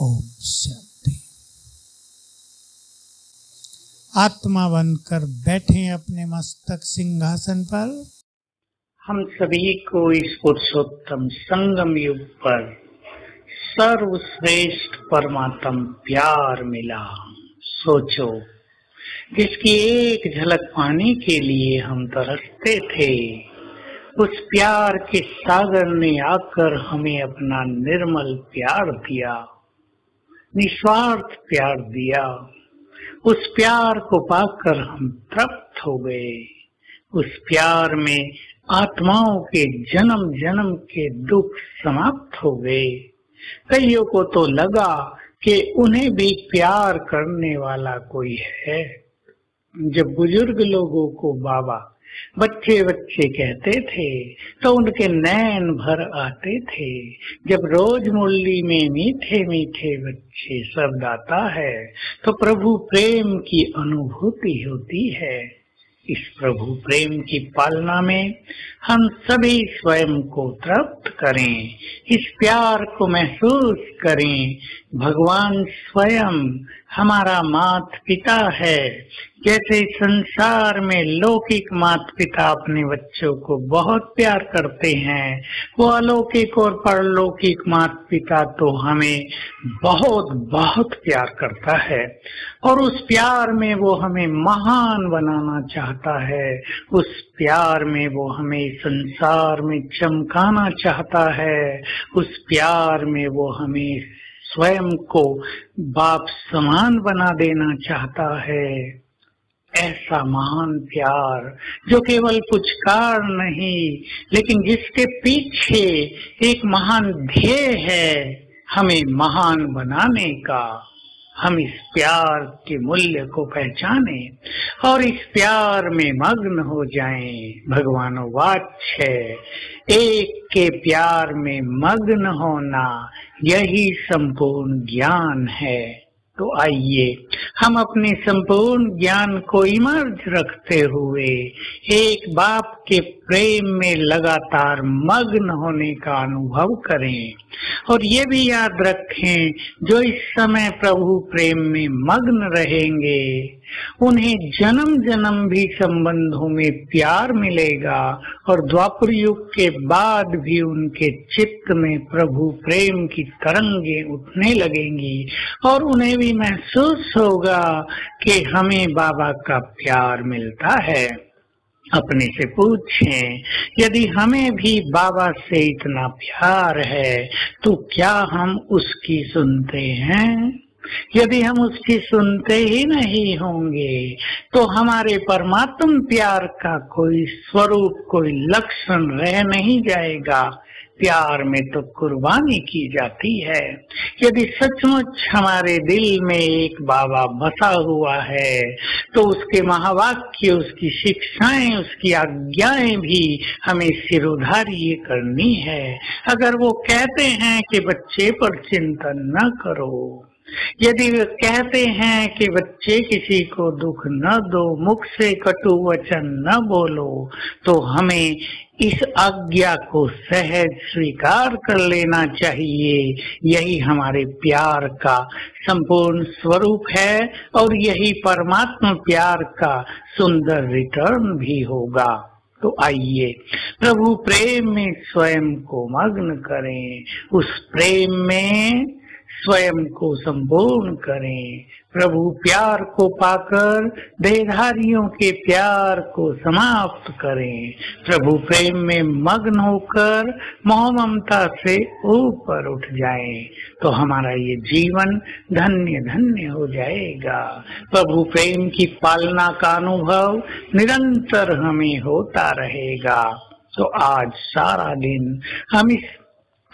ओम शांति। आत्मा बनकर बैठे अपने मस्तक सिंहासन पर। हम सभी को इस पुरुषोत्तम संगम युग पर सर्वश्रेष्ठ परमात्म प्यार मिला। सोचो, जिसकी एक झलक पाने के लिए हम तरसते थे, उस प्यार के सागर ने आकर हमें अपना निर्मल प्यार दिया। निस्वार्थ प्यार दिया। उस प्यार को पाकर हम तृप्त हो गए। उस प्यार में आत्माओं के जन्म जन्म के दुख समाप्त हो गए। कईयों को तो लगा कि उन्हें भी प्यार करने वाला कोई है। जब बुज़ुर्ग लोगों को बाबा बच्चे बच्चे कहते थे तो उनके नैन भर आते थे। जब रोज मुरली में मीठे मीठे बच्चे शब्द आता है तो प्रभु प्रेम की अनुभूति होती है। इस प्रभु प्रेम की पालना में हम सभी स्वयं को तृप्त करें, इस प्यार को महसूस करें। भगवान स्वयं हमारा मात पिता है। जैसे संसार में लौकिक माता पिता अपने बच्चों को बहुत प्यार करते हैं, वो अलौकिक और परलौकिक माता पिता तो हमें बहुत बहुत प्यार करता है। और उस प्यार में वो हमें महान बनाना चाहता है। उस प्यार में वो हमें संसार में चमकाना चाहता है। उस प्यार में वो हमें स्वयं को बाप समान बना देना चाहता है। ऐसा महान प्यार, जो केवल पुचकार नहीं, लेकिन जिसके पीछे एक महान ध्येय है हमें महान बनाने का। हम इस प्यार के मूल्य को पहचाने और इस प्यार में मग्न हो जाएँ। भगवान वाच्य एक के प्यार में मग्न होना यही संपूर्ण ज्ञान है। तो आइए, हम अपने संपूर्ण ज्ञान को इमर्ज रखते हुए एक बाप के प्रेम में लगातार मग्न होने का अनुभव करें। और ये भी याद रखें, जो इस समय प्रभु प्रेम में मग्न रहेंगे, उन्हें जन्म जन्म भी संबंधों में प्यार मिलेगा और द्वापर युग के बाद भी उनके चित्त में प्रभु प्रेम की तरंगे उठने लगेंगी और उन्हें भी महसूस होगा कि हमें बाबा का प्यार मिलता है। अपने से पूछें, यदि हमें भी बाबा से इतना प्यार है तो क्या हम उसकी सुनते हैं? यदि हम उसकी सुनते ही नहीं होंगे तो हमारे परमात्म प्यार का कोई स्वरूप, कोई लक्षण रह नहीं जाएगा। प्यार में तो कुर्बानी की जाती है। यदि सचमुच हमारे दिल में एक बाबा बसा हुआ है तो उसके महावाक्य, उसकी शिक्षाएँ, उसकी आज्ञाएँ भी हमें सिरोधार्य करनी है। अगर वो कहते हैं कि बच्चे पर चिंतन न करो। यदि वे कहते हैं कि बच्चे किसी को दुख न दो, मुख से कटु वचन न बोलो तो हमें इस आज्ञा को सहज स्वीकार कर लेना चाहिए। यही हमारे प्यार का संपूर्ण स्वरूप है और यही परमात्मा प्यार का सुंदर रिटर्न भी होगा। तो आइए, प्रभु प्रेम में स्वयं को मग्न करें। उस प्रेम में स्वयं को संपूर्ण करें। प्रभु प्यार को पाकर, देहधारियों के प्यार को समाप्त करें। प्रभु प्रेम में मग्न होकर मोह ममता से ऊपर उठ जाएँ तो हमारा ये जीवन धन्य धन्य हो जाएगा। प्रभु प्रेम की पालना का अनुभव निरंतर हमें होता रहेगा। तो आज सारा दिन हम इस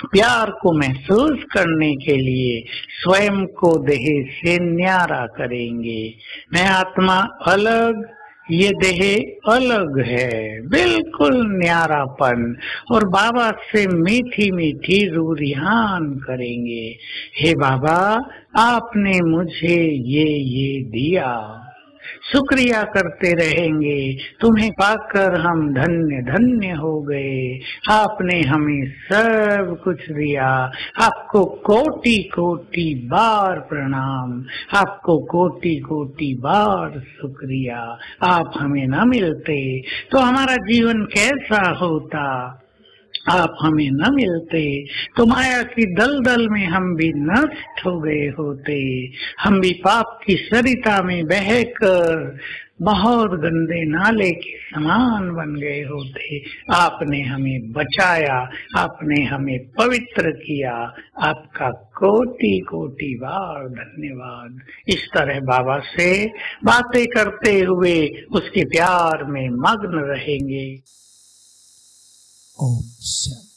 प्यार को महसूस करने के लिए स्वयं को देह से न्यारा करेंगे। मैं आत्मा अलग, ये देह अलग है। बिल्कुल न्यारापन। और बाबा से मीठी मीठी रूरिहान करेंगे। हे बाबा, आपने मुझे ये ये दिया। शुक्रिया करते रहेंगे। तुम्हें पाकर हम धन्य धन्य हो गए। आपने हमें सब कुछ दिया। आपको कोटि कोटि बार प्रणाम। आपको कोटि कोटि बार शुक्रिया। आप हमें न मिलते। तो हमारा जीवन कैसा होता? आप हमें न मिलते। तो माया की दलदल में हम भी नष्ट हो गए होते। हम भी पाप की सरिता में बहकर बहुत गंदे नाले के समान बन गए होते। आपने हमें बचाया, आपने हमें पवित्र किया। आपका कोटि कोटि बार धन्यवाद। इस तरह बाबा से बातें करते हुए उसके प्यार में मग्न रहेंगे। ओम शांति